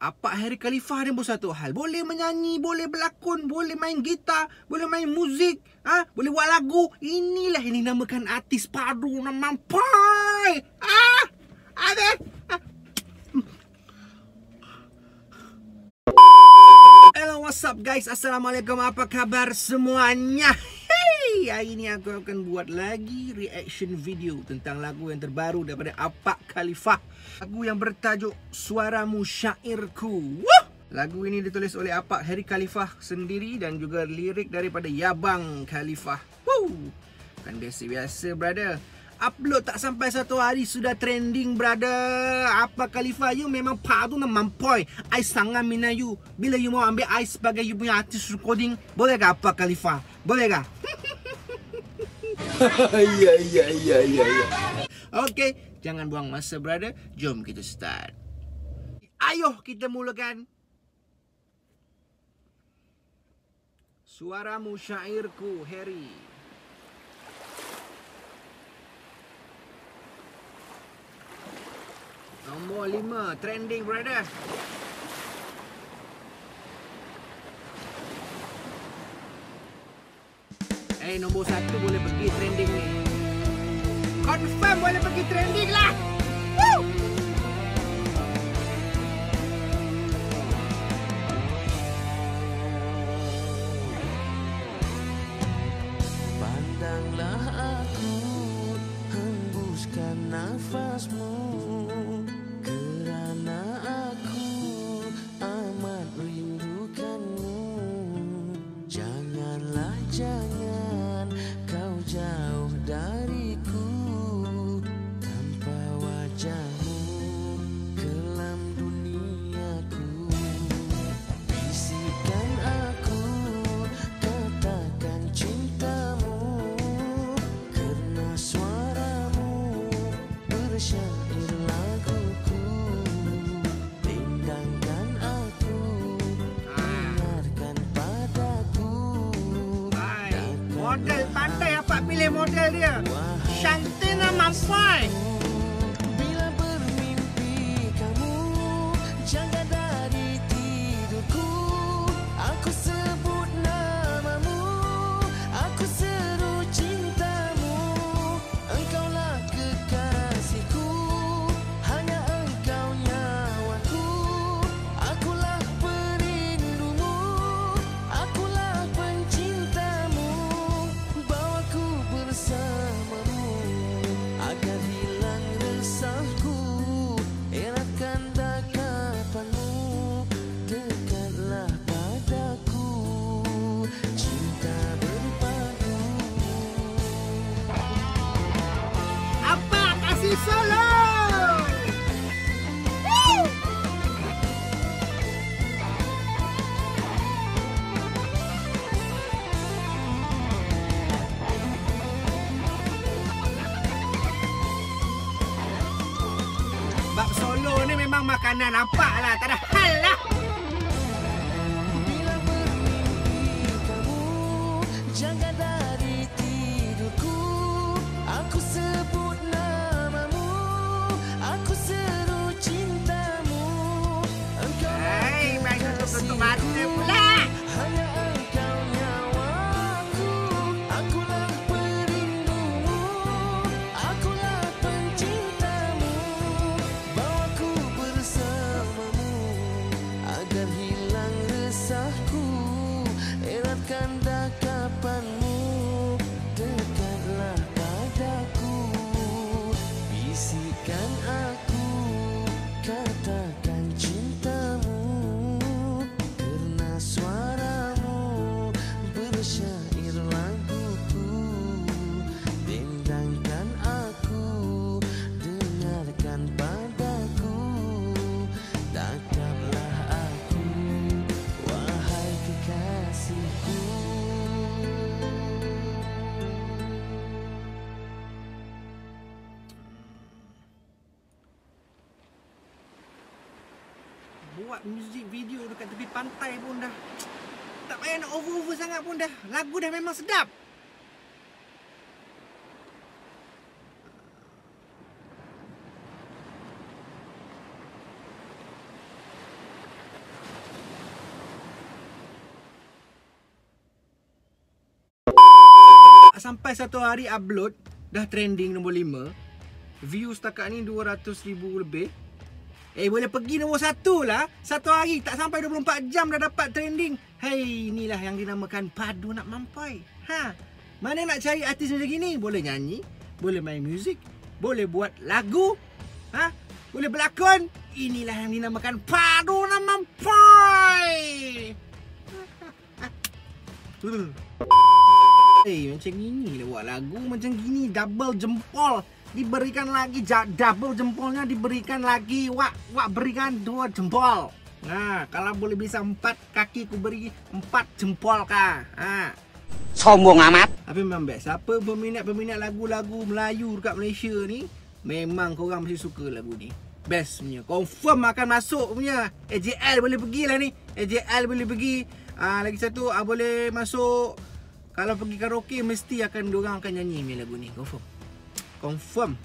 Apa Harry Khalifah ni pun satu hal. Boleh menyanyi, boleh berlakon, boleh main gitar, boleh main muzik, ha? boleh buat lagu. Inilah yang dinamakan artis padu nama Pai. Ah, ada. Ah. Hello, what's up guys? Assalamualaikum. Apa kabar semuanya? Hari ini aku akan buat lagi reaction video tentang lagu yang terbaru daripada Apak Khalifah. Lagu yang bertajuk Suaramu Syairku. Wah! Lagu ini ditulis oleh Apak Harry Khalifah sendiri dan juga lirik daripada Yabang Khalifah. Woo! Kan biasa-biasa, brother. Upload tak sampai satu hari sudah trending, brother. Apa Khalifah you memang padu na mampoy. I sangat minat you. Bila you mau ambil I sebagai you punya artis recording, boleh ke Apa Khalifah? Boleh ke? Ya, ya, ya, ya, ya. Okey, jangan buang masa brother. Jom kita start. Ayuh kita mulakan. Suaramu syairku, Harry. Nombor lima, trending brother. Eh, nombor satu boleh pergi trending ni. Confirm boleh pergi trending lah. Woo! Pandanglah aku hembuskan nafasmu kerana Model pandai apa pilih model dia. Shantina Mampai. Bab solo ni memang makanan apa lah, tak ada hal lah. Bisikan aku buat music video dekat tepi pantai pun dah. Tak payah nak over-over sangat pun dah. Lagu dah memang sedap. Sampai satu hari upload dah trending nombor 5 view setakat ni ribu lebih. Eh boleh pergi nombor satu lah. Satu hari tak sampai 24 jam dah dapat trending. Hei inilah yang dinamakan padu nak mampai. Ha. Mana nak cari artis macam gini? Boleh nyanyi, boleh main muzik, boleh buat lagu. Ha? Boleh berlakon. Inilah yang dinamakan padu nak mampai. Eh, macam gini lah buat lagu macam gini double jempol diberikan lagi double jempolnya diberikan lagi wak wak berikan dua jempol. Nah, kalau boleh bisa empat kaki ku beri empat jempol kah. Ha. Sombong amat. Tapi memang best. Siapa peminat-peminat lagu-lagu Melayu dekat Malaysia ni, memang korang mesti suka lagu ni. Best punya. Confirm akan masuk punya. AJL boleh pergi lah ni. AJL boleh pergi. Ah, lagi satu ah, boleh masuk kalau pergi karaoke mesti akan diorang akan nyanyi punya lagu ni. Confirm. Confirm.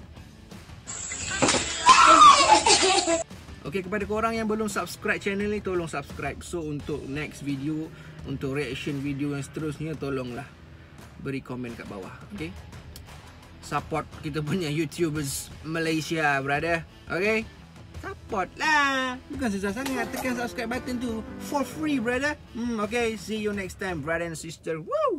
Okey kepada korang yang belum subscribe channel ni tolong subscribe. So untuk next video, untuk reaction video yang seterusnya tolonglah beri komen kat bawah. Okey. Support kita punya YouTubers Malaysia, brother. Okey. Support lah. Bukan susah sangat. Tekan subscribe button tu for free, brother. Hmm, okay. See you next time, brother and sister. Woo!